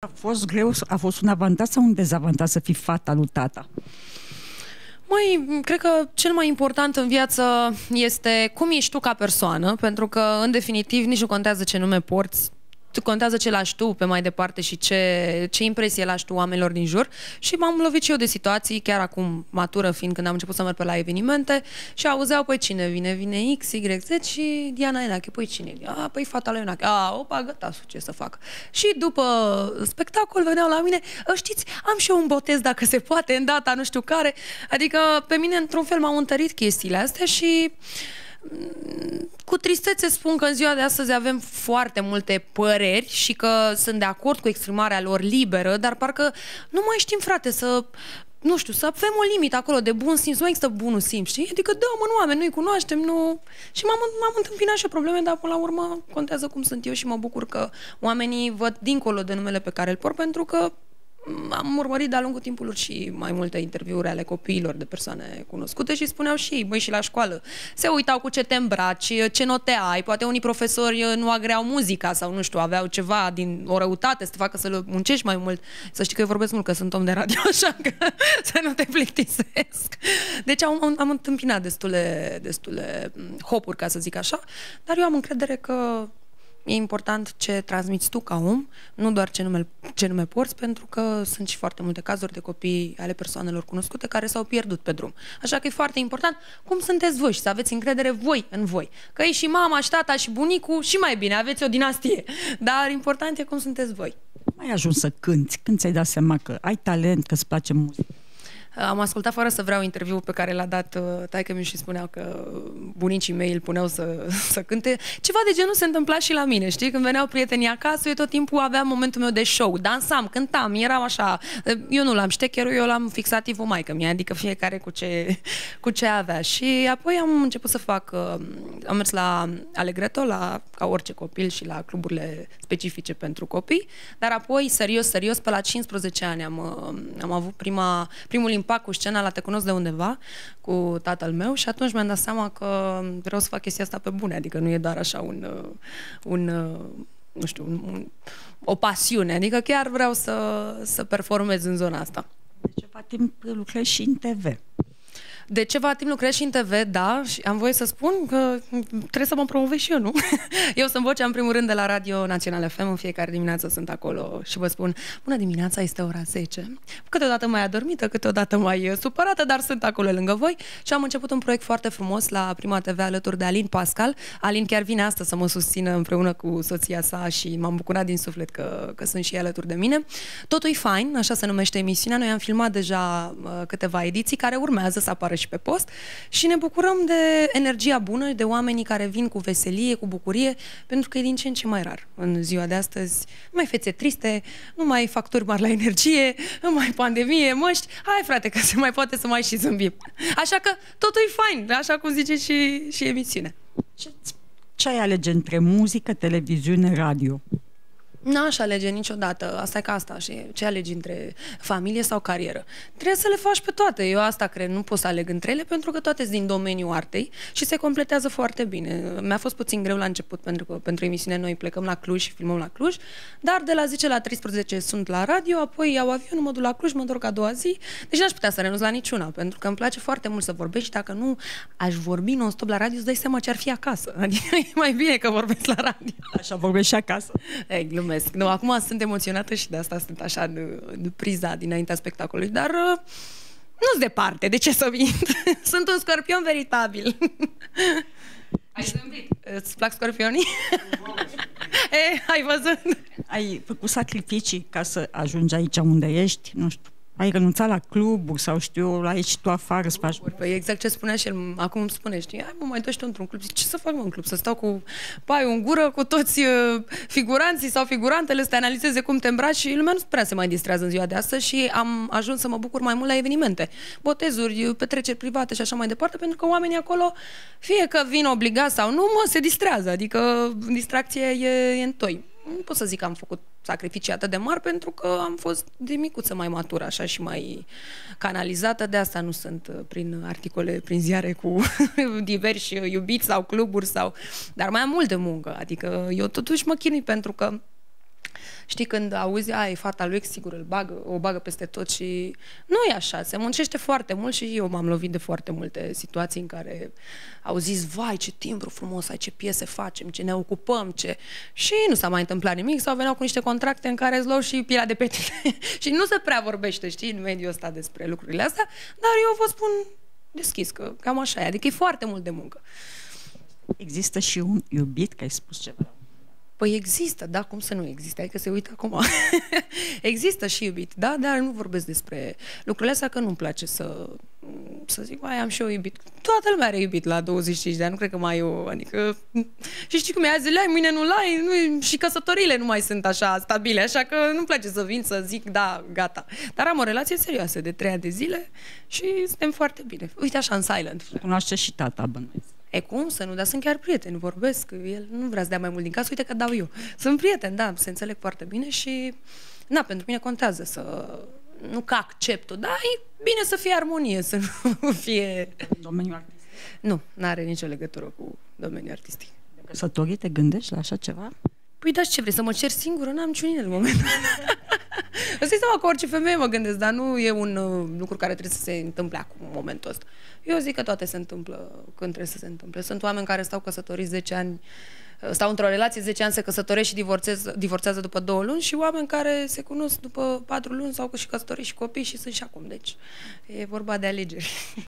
A fost greu, a fost un avantaj sau un dezavantaj să fii fata lui tata? Măi, cred că cel mai important în viață este cum ești tu ca persoană, pentru că, în definitiv, nici nu contează ce nume porți, contează ce lași tu pe mai departe și ce, ce impresie lași tu oamenilor din jur. Și m-am lovit și eu de situații, chiar acum matură fiind când am început să merg pe la evenimente și auzeau, păi cine vine? Vine X, Y, Z și Diana Enache. Păi cine? A, păi fata lui Enache. A, opa, gata, ce să fac. Și după spectacol veneau la mine, ă, știți, am și eu un botez dacă se poate, în data nu știu care. Adică pe mine într-un fel m-au întărit chestiile astea și cu tristețe spun că în ziua de astăzi avem foarte multe păreri și că sunt de acord cu exprimarea lor liberă, dar parcă nu mai știm, frate, să nu știu, să avem o limită acolo de bun simț, nu există bunul simț, știi? Adică, da, mă, nu oameni, nu-i cunoaștem, nu... Și m-am, m-am întâmpinat și probleme, dar până la urmă contează cum sunt eu și mă bucur că oamenii văd dincolo de numele pe care îl port, pentru că am urmărit de-a lungul timpului și mai multe interviuri ale copiilor de persoane cunoscute și spuneau și ei, băi, și la școală. Se uitau cu ce te îmbraci, ce note ai, poate unii profesori nu agreau muzica sau nu știu, aveau ceva din o răutate să te facă să muncești mai mult. Să știi că eu vorbesc mult, că sunt om de radio, așa că să nu te plictisesc. Deci am, am, am întâmpinat destule, destule hopuri, ca să zic așa, dar eu am încredere că E important ce transmiți tu ca om, nu doar ce nume, ce nume porți, pentru că sunt și foarte multe cazuri de copii ale persoanelor cunoscute care s-au pierdut pe drum. Așa că e foarte important cum sunteți voi și să aveți încredere voi în voi. Că e și mama, și tata, și bunicul, și mai bine, aveți o dinastie. Dar important e cum sunteți voi. Mai ajuns să cânti, când ți-ai dat seama că ai talent, că îți place muzica? Am ascultat fără să vreau interviul pe care l-a dat uh, taică mi și spuneau că bunicii mei îl puneau să, să cânte. Ceva de genul se întâmpla și la mine, știi? Când veneau prietenii acasă, eu tot timpul aveam momentul meu de show. Dansam, cântam, eram așa. Eu nu l-am ștecherul, eu l-am fixat tivul maică mea, adică fiecare cu ce, cu ce avea. Și apoi am început să fac, uh, am mers la Alegreto, la, ca orice copil și la cluburile specifice pentru copii, dar apoi, serios, serios, pe la 15 ani am, uh, am avut prima, primul impact impact cu scena la Te cunosc de undeva cu tatăl meu și atunci mi-am dat seama că vreau să fac chestia asta pe bune, adică nu e doar așa un, uh, un uh, nu știu, un, un, o pasiune, adică chiar vreau să, să performez în zona asta. De ceva timp lucrezi și în TV. De ceva timp lucrez și în TV, da, și am voie să spun că trebuie să mă promovez și eu, nu? Eu sunt vocea, în primul rând, de la Radio Național FM, în fiecare dimineață sunt acolo și vă spun, bună dimineața, este ora 10. Câteodată mai adormită, câteodată mai supărată, dar sunt acolo lângă voi și am început un proiect foarte frumos la Prima TV alături de Alin Pascal. Alin chiar vine astăzi să mă susțină împreună cu soția sa și m-am bucurat din suflet că, că sunt și ei alături de mine. Totul e fain, așa se numește emisiunea. Noi am filmat deja uh, câteva ediții care urmează să apară și pe post și ne bucurăm de energia bună, de oamenii care vin cu veselie, cu bucurie, pentru că e din ce în ce mai rar în ziua de astăzi. Nu mai fețe triste, nu mai facturi mari la energie, nu mai pandemie, măști. Hai frate, că se mai poate să mai și zâmbim. Așa că totul e fain, așa cum zice și, și emisiunea. Ce, ce ai alege între muzică, televiziune, radio? N-aș alege niciodată, asta e ca asta, și ce alegi între familie sau carieră. Trebuie să le faci pe toate, eu asta cred, nu pot să aleg între ele pentru că toate sunt din domeniul artei și se completează foarte bine. Mi-a fost puțin greu la început pentru că pentru emisiune noi plecăm la Cluj și filmăm la Cluj, dar de la 10 la 13 sunt la radio, apoi iau avion, mă duc la Cluj, mă întorc a doua zi, deci n-aș putea să renunț la niciuna, pentru că îmi place foarte mult să vorbesc și dacă nu aș vorbi non-stop la radio, îți dai seama ce ar fi acasă. Adică e mai bine că vorbesc la radio. Așa vorbesc și acasă. Ei, glumesc mulțumesc. Nu, acum sunt emoționată și de asta sunt așa de, de priza dinaintea spectacolului, dar uh, nu-s departe, de ce să vin? sunt un scorpion veritabil. Ai zâmbit? Îți plac scorpionii? e, ai văzut? Ai făcut sacrificii ca să ajungi aici unde ești? Nu știu, ai renunțat la cluburi sau știu, la aici tu afară să faci... Păi exact ce spunea și el, acum îmi spune, știi, hai mă, mai dă într-un club. Zic, ce să fac mă, în club? Să stau cu paiul în gură, cu toți uh, figuranții sau figurantele, să te analizeze cum te îmbraci și lumea nu prea se mai distrează în ziua de astăzi și am ajuns să mă bucur mai mult la evenimente, botezuri, petreceri private și așa mai departe, pentru că oamenii acolo, fie că vin obligați sau nu, mă, se distrează, adică distracție e, e în toi nu pot să zic că am făcut sacrificii atât de mari pentru că am fost de micuță mai matură așa și mai canalizată, de asta nu sunt uh, prin articole, prin ziare cu diversi iubiți sau cluburi sau... Dar mai am mult de muncă, adică eu totuși mă chinui pentru că Știi, când auzi, ai, fata lui, sigur, îl bagă, o bagă peste tot și nu e așa, se muncește foarte mult și eu m-am lovit de foarte multe situații în care au zis, vai, ce timbru frumos ai, ce piese facem, ce ne ocupăm, ce... Și nu s-a mai întâmplat nimic, sau veneau cu niște contracte în care îți luau și pielea de pe tine. și nu se prea vorbește, știi, în mediul ăsta despre lucrurile astea, dar eu vă spun deschis că cam așa e, adică e foarte mult de muncă. Există și un iubit, că ai spus ceva. Păi există, da, cum să nu existe, adică se uită acum. există și iubit, da, dar nu vorbesc despre lucrurile astea că nu-mi place să, să zic, mai am și eu iubit. Toată lumea are iubit la 25 de ani, nu cred că mai eu, adică... Și știi cum e, azi le ai, mâine nu l-ai, nu, și căsătorile nu mai sunt așa stabile, așa că nu-mi place să vin să zic, da, gata. Dar am o relație serioasă de trei ani de zile și suntem foarte bine. Uite așa, în silent. Cunoaște și tata, bănuiesc. E cum să nu, dar sunt chiar prieteni, vorbesc, el nu vrea să dea mai mult din casă, uite că dau eu. Sunt prieteni, da, se înțeleg foarte bine și, na, pentru mine contează să, nu că accept-o, dar e bine să fie armonie, să nu fie... Domeniul artistic. Nu, nu are nicio legătură cu domeniul artistic. Căsătorii, te gândești la așa ceva? Păi da, ce vrei, să mă cer singură? N-am niciun în moment. Îți dai seama că orice femeie mă gândesc, dar nu e un uh, lucru care trebuie să se întâmple acum, în momentul ăsta. Eu zic că toate se întâmplă când trebuie să se întâmple. Sunt oameni care stau căsătoriți 10 ani, uh, stau într-o relație 10 ani, se căsătoresc și divorțează, divorțează după două luni și oameni care se cunosc după patru luni sau și căsătoriți și copii și sunt și acum. Deci e vorba de alegeri.